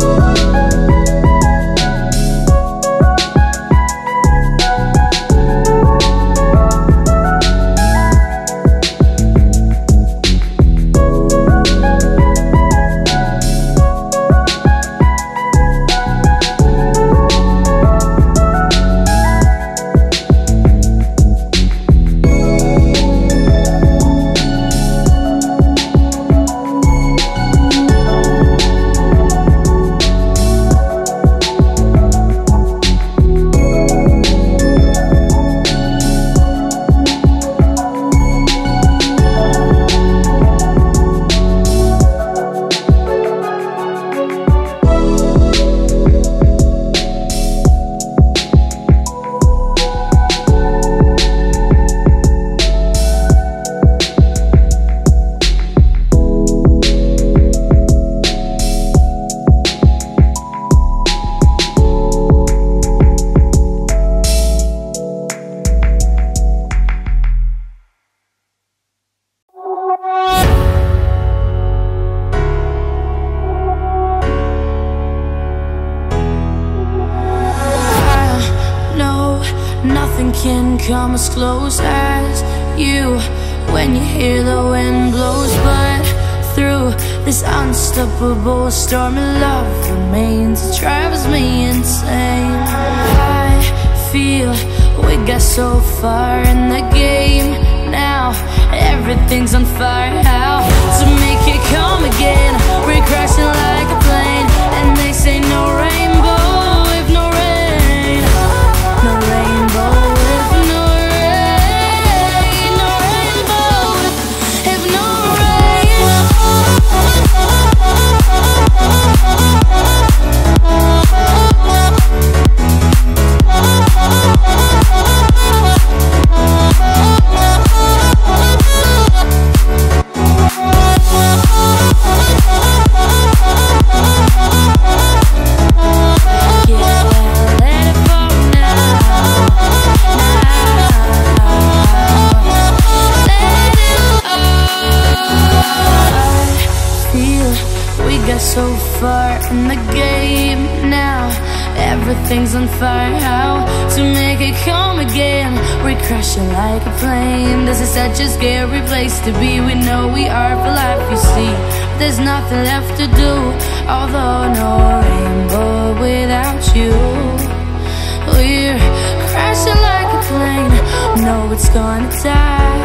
Thank come as close as you when you hear the wind blows. But through this unstoppable storm of love remains, it drives me insane. I feel we got so far in the game now. Everything's on fire. How so far in the game now. Everything's on fire. How to make it come again? We're crashing like a plane. This is such a scary place to be. We know we are for life, you see. There's nothing left to do. Although no rainbow without you. We're crashing like a plane. No, it's gonna die.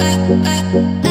I, I,